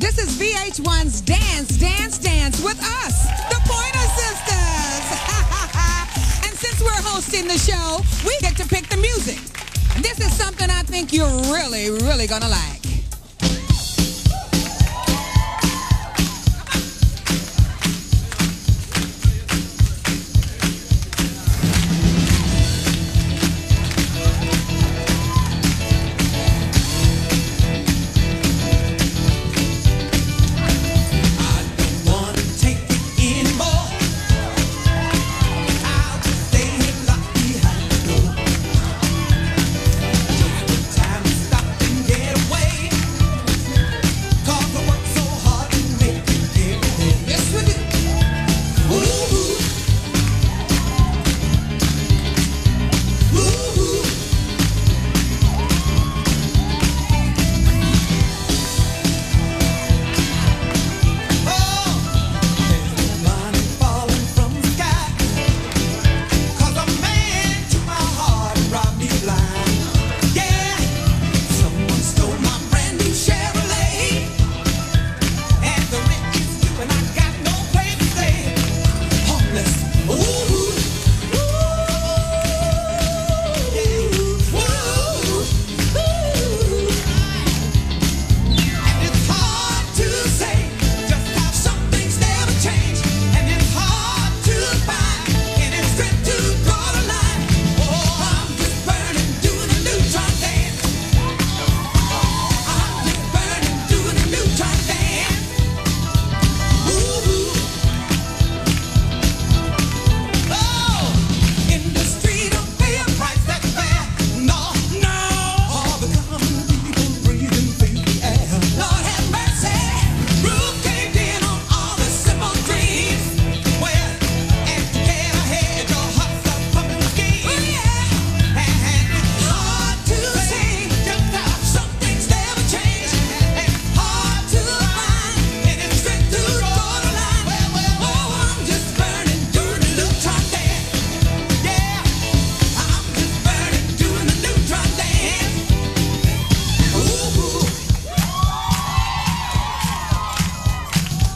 This is VH1's Dance, Dance, Dance with us, the Pointer Sisters. and since we're hosting the show, we get to pick the music. This is something I think you're really, really gonna like.